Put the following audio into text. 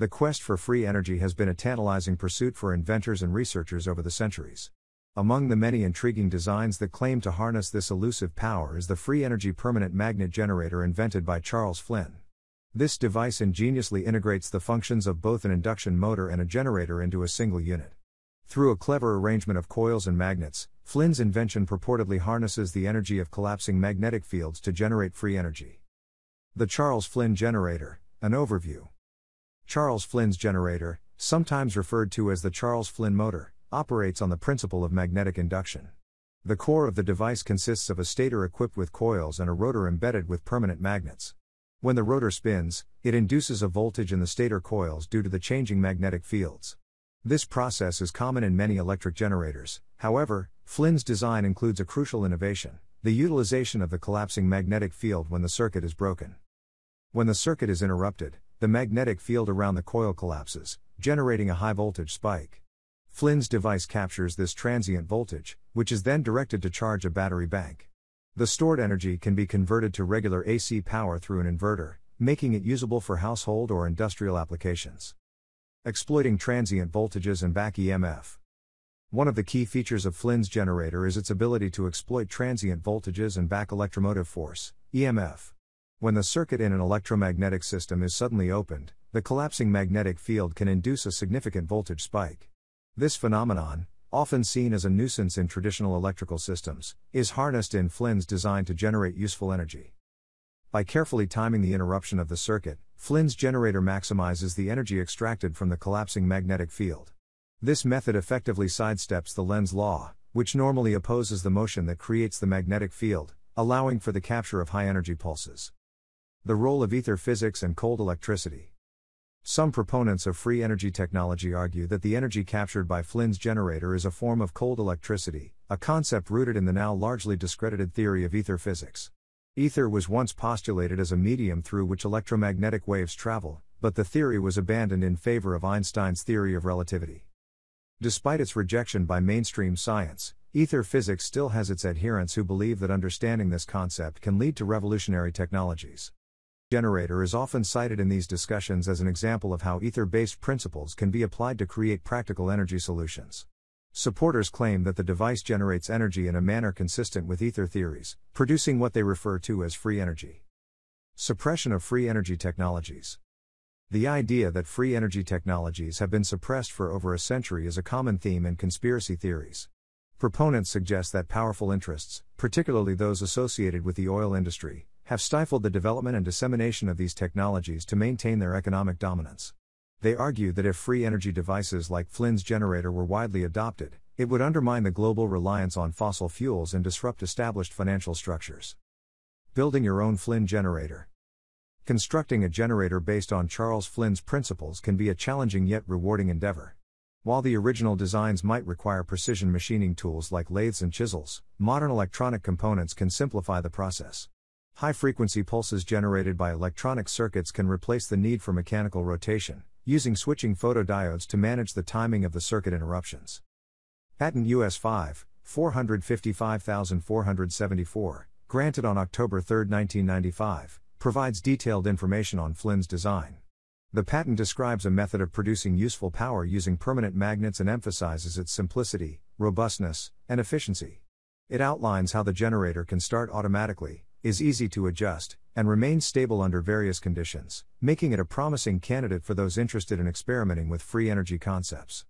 The quest for free energy has been a tantalizing pursuit for inventors and researchers over the centuries. Among the many intriguing designs that claim to harness this elusive power is the free energy permanent magnet generator invented by Charles Flynn. This device ingeniously integrates the functions of both an induction motor and a generator into a single unit. Through a clever arrangement of coils and magnets, Flynn's invention purportedly harnesses the energy of collapsing magnetic fields to generate free energy. The Charles Flynn Generator, an overview. Charles Flynn's generator, sometimes referred to as the Charles Flynn motor, operates on the principle of magnetic induction. The core of the device consists of a stator equipped with coils and a rotor embedded with permanent magnets. When the rotor spins, it induces a voltage in the stator coils due to the changing magnetic fields. This process is common in many electric generators, however, Flynn's design includes a crucial innovation the utilization of the collapsing magnetic field when the circuit is broken. When the circuit is interrupted, the magnetic field around the coil collapses, generating a high voltage spike. Flynn's device captures this transient voltage, which is then directed to charge a battery bank. The stored energy can be converted to regular AC power through an inverter, making it usable for household or industrial applications. Exploiting transient voltages and back EMF. One of the key features of Flynn's generator is its ability to exploit transient voltages and back electromotive force, EMF. When the circuit in an electromagnetic system is suddenly opened, the collapsing magnetic field can induce a significant voltage spike. This phenomenon, often seen as a nuisance in traditional electrical systems, is harnessed in Flynn's design to generate useful energy. By carefully timing the interruption of the circuit, Flynn's generator maximizes the energy extracted from the collapsing magnetic field. This method effectively sidesteps the Lenz law, which normally opposes the motion that creates the magnetic field, allowing for the capture of high energy pulses. The role of ether physics and cold electricity. Some proponents of free energy technology argue that the energy captured by Flynn's generator is a form of cold electricity, a concept rooted in the now largely discredited theory of ether physics. Ether was once postulated as a medium through which electromagnetic waves travel, but the theory was abandoned in favor of Einstein's theory of relativity. Despite its rejection by mainstream science, ether physics still has its adherents who believe that understanding this concept can lead to revolutionary technologies. Generator is often cited in these discussions as an example of how ether based principles can be applied to create practical energy solutions. Supporters claim that the device generates energy in a manner consistent with ether theories, producing what they refer to as free energy. Suppression of free energy technologies. The idea that free energy technologies have been suppressed for over a century is a common theme in conspiracy theories. Proponents suggest that powerful interests, particularly those associated with the oil industry, have stifled the development and dissemination of these technologies to maintain their economic dominance. They argue that if free energy devices like Flynn's generator were widely adopted, it would undermine the global reliance on fossil fuels and disrupt established financial structures. Building your own Flynn generator. Constructing a generator based on Charles Flynn's principles can be a challenging yet rewarding endeavor. While the original designs might require precision machining tools like lathes and chisels, modern electronic components can simplify the process. High frequency pulses generated by electronic circuits can replace the need for mechanical rotation, using switching photodiodes to manage the timing of the circuit interruptions. Patent US 5, 455474, granted on October 3, 1995, provides detailed information on Flynn's design. The patent describes a method of producing useful power using permanent magnets and emphasizes its simplicity, robustness, and efficiency. It outlines how the generator can start automatically, is easy to adjust, and remains stable under various conditions, making it a promising candidate for those interested in experimenting with free energy concepts.